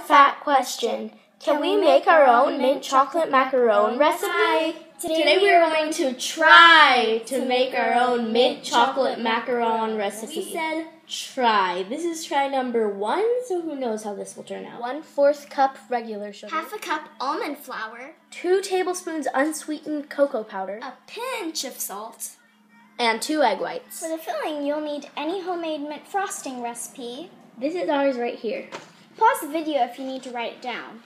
fat question. Can we make our own mint chocolate macaron recipe? Today we are going to try to make our own mint chocolate macaron recipe. We said try. This is try number one, so who knows how this will turn out. One fourth cup regular sugar. half a cup almond flour, Two tablespoons unsweetened cocoa powder. a pinch of salt. And two egg whites. For the filling, you'll need any homemade mint frosting recipe. This is ours right here. Pause the video if you need to write it down.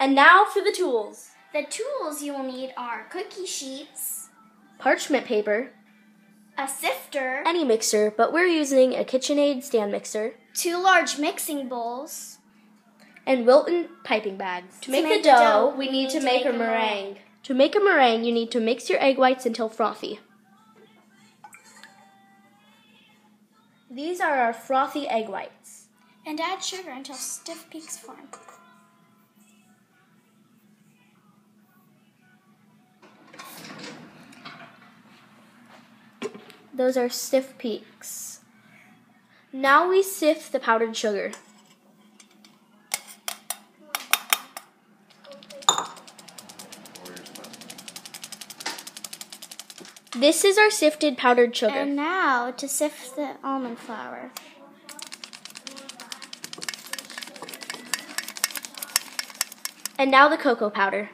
And now for the tools. The tools you will need are cookie sheets, Parchment paper, a sifter, any mixer, but we're using a KitchenAid stand mixer, two large mixing bowls, and Wilton piping bags. To make, the, dough, we need to make a meringue. To make a meringue, you need to mix your egg whites until frothy. These are our frothy egg whites. And add sugar until stiff peaks form. Those are stiff peaks. Now we sift the powdered sugar. This is our sifted powdered sugar. And now to sift the almond flour. And now the cocoa powder.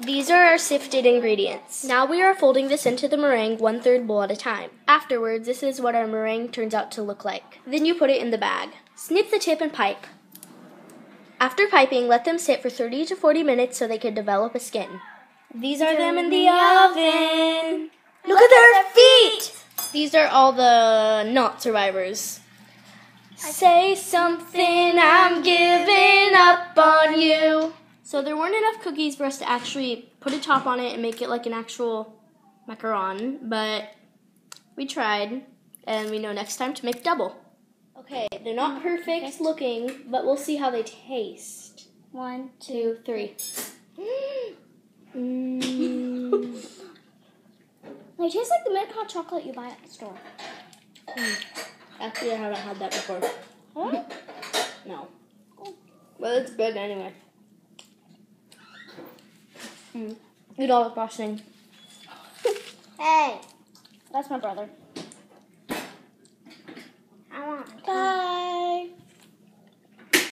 These are our sifted ingredients. Now we are folding this into the meringue one third bowl at a time. Afterwards, this is what our meringue turns out to look like. Then you put it in the bag. Snip the tip and pipe. After piping, let them sit for 30 to 40 minutes so they can develop a skin. These are them in the oven. Look at their feet! These are all the not survivors. Say something, I'm giving up on you. So there weren't enough cookies for us to actually put a top on it and make it like an actual macaron, but we tried, and we know next time to make double. Okay, they're not perfect looking, but we'll see how they taste. One, Two, three. Mm. They taste like the mint hot chocolate you buy at the store. Actually, I haven't had that before. Huh? No. But it's good anyway. Mm. Eat all the frosting. hey, that's my brother.